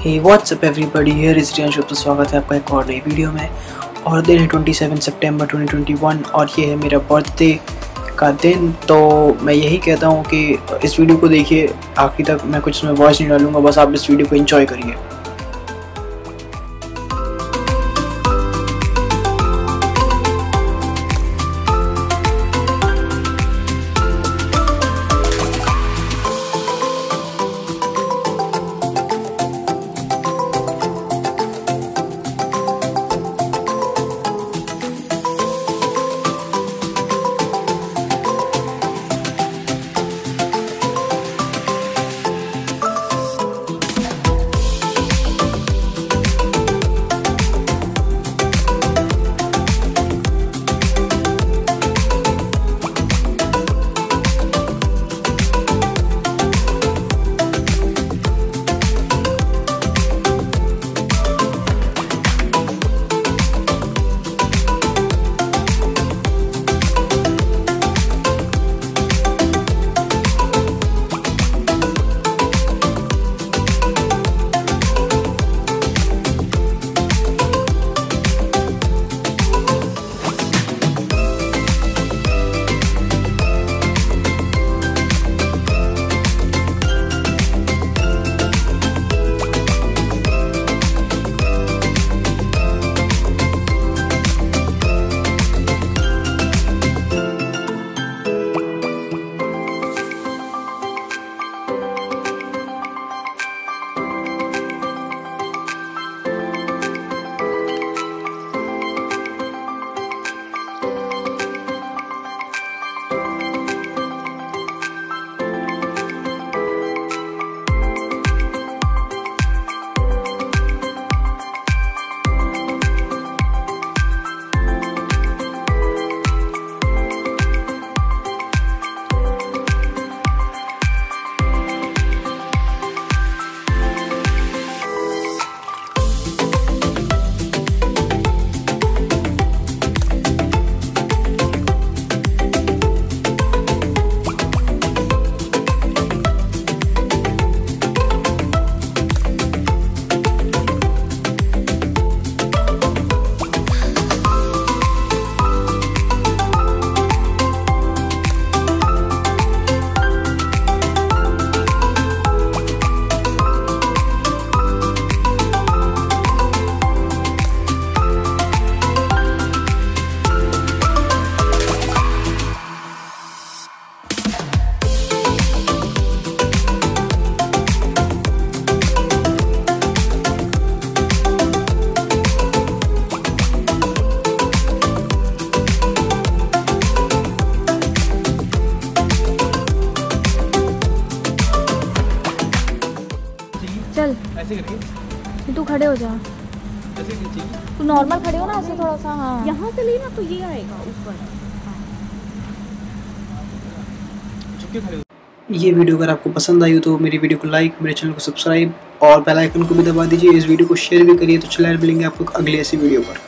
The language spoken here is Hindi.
Hey what's up everybody here is Riyan शुभ स्वागत है आपका एक और नई वीडियो में। और दिन है 27 सितंबर 2021 और ये है मेरा बर्थडे का दिन। तो मैं यही कहता हूँ कि इस वीडियो को देखिए। आखिर तक मैं कुछ उसमें वॉइस नहीं डालूँगा। बस आप इस वीडियो को इन्जॉय करिए। ऐसे करके। तू खड़े हो जा। ऐसे नीचे तू नॉर्मल खड़े हो ना ऐसे थोड़ा सा हाँ। यहाँ से लेना तो ये आएगा ऊपर। झुक के खड़े हो। ये वीडियो अगर आपको पसंद आई हो तो मेरी वीडियो को लाइक मेरे चैनल को सब्सक्राइब और बेल आइकन को भी दबा दीजिए। इस वीडियो को शेयर भी करिए तो चला मिलेंगे आपको अगले ऐसी वीडियो पर।